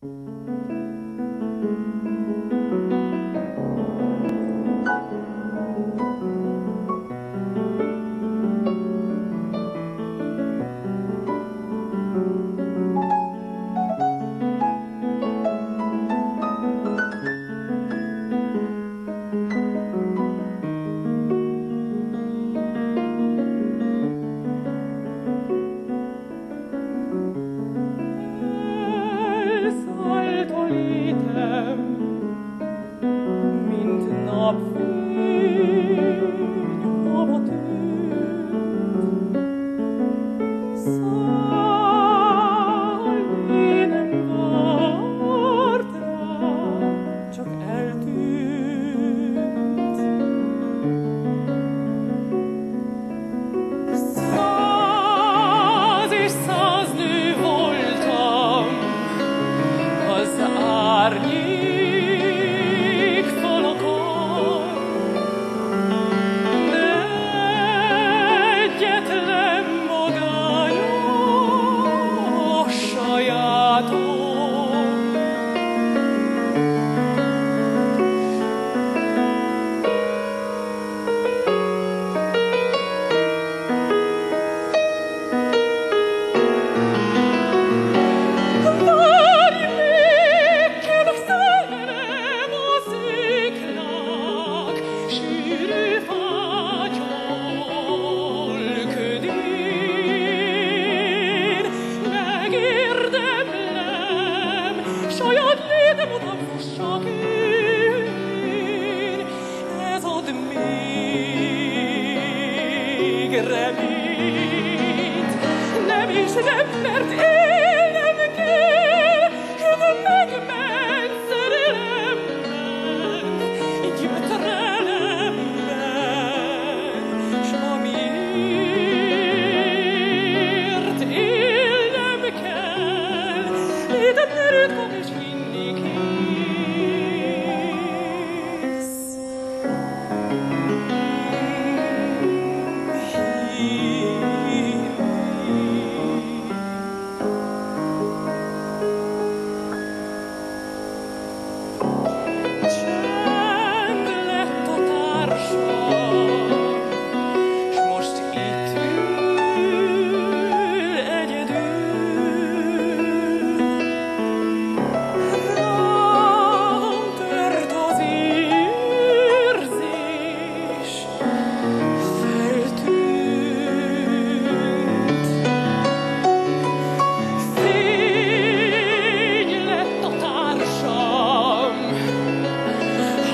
Música up. saját légemet fussa én, ez ad még reményt. Nem is nem, mert én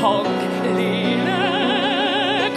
Honk, lilek,